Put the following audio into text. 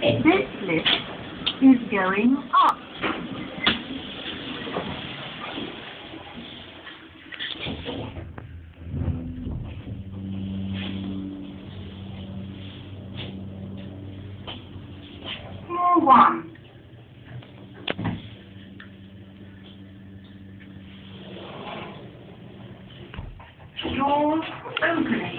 This lift is going up. Floor one. Doors opening.